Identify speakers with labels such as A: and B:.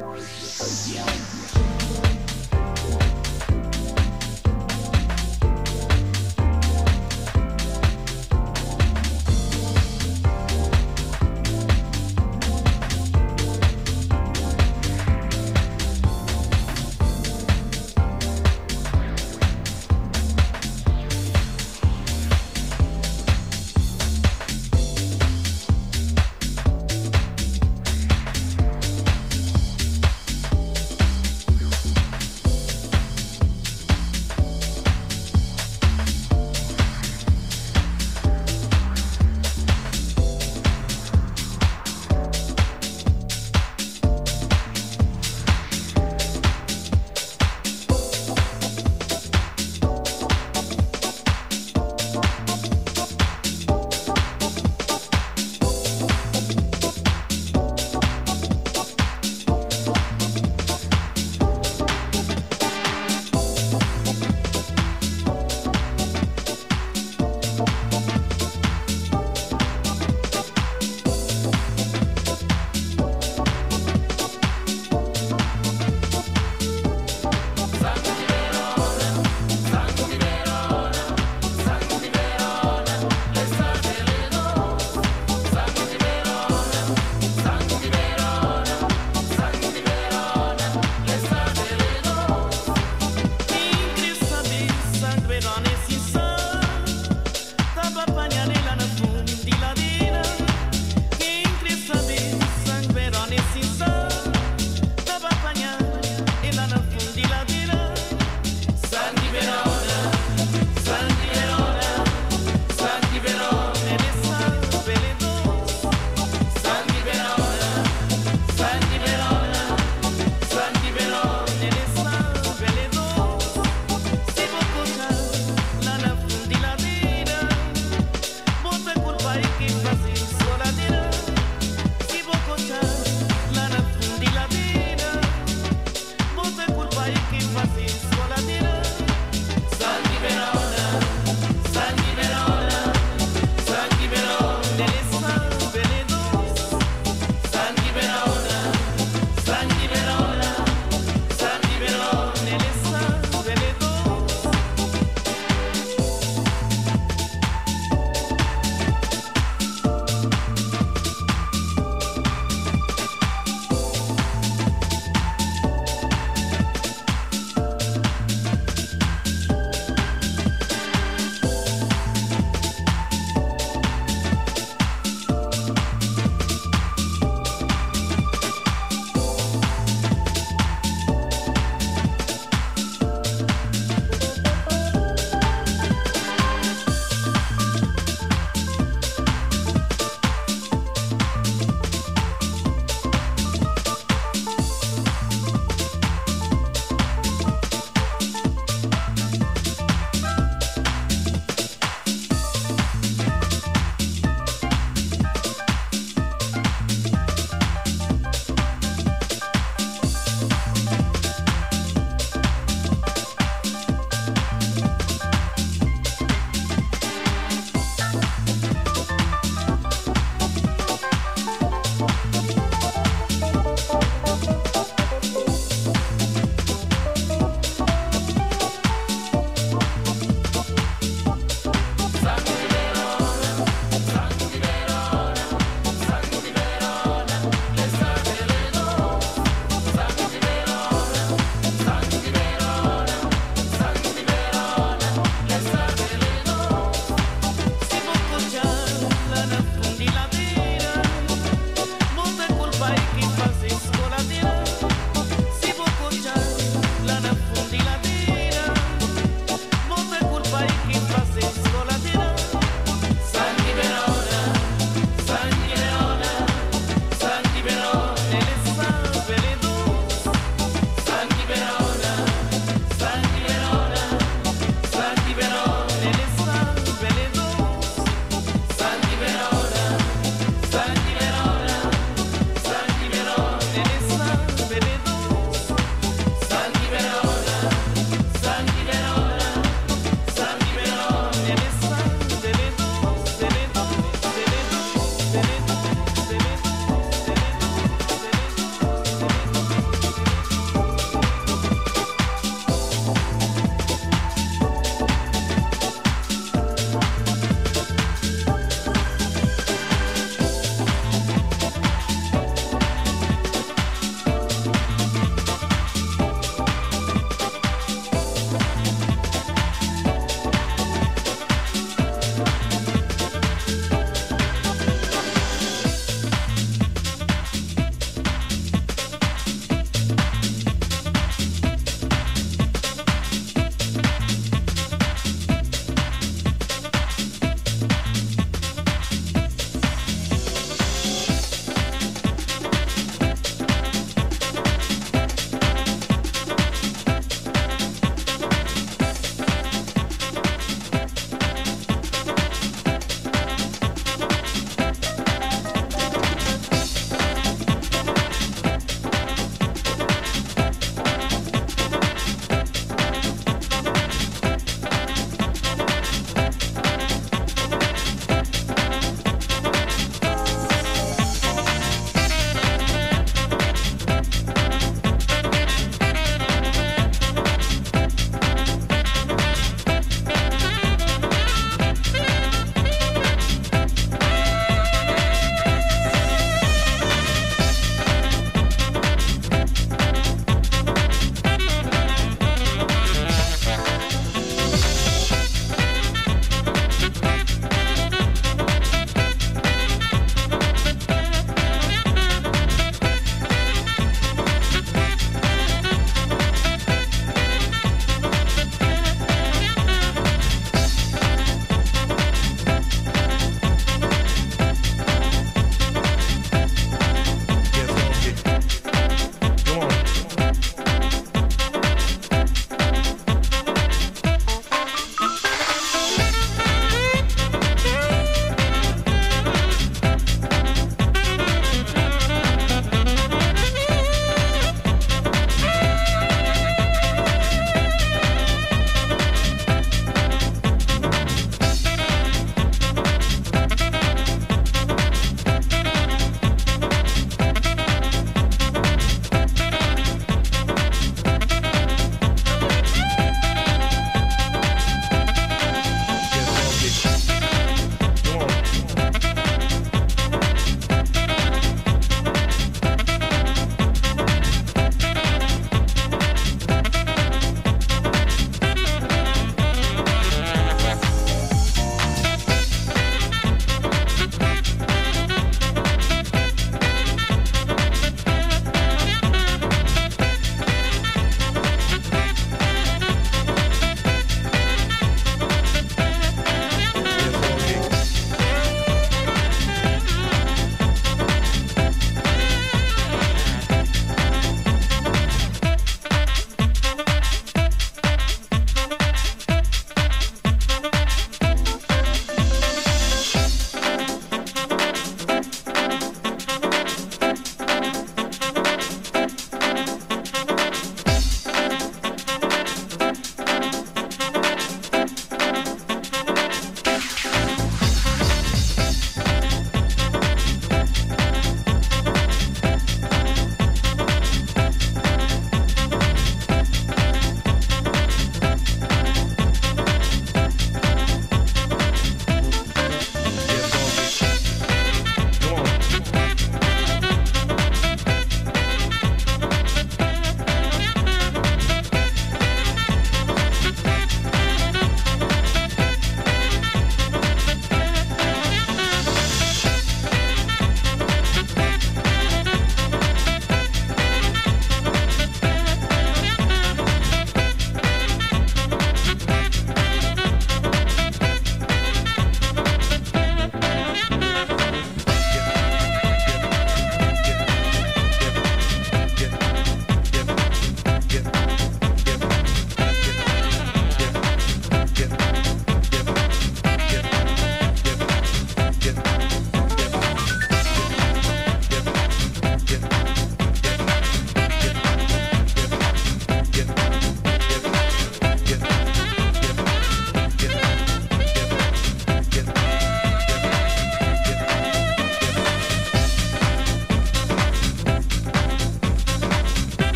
A: Yeah.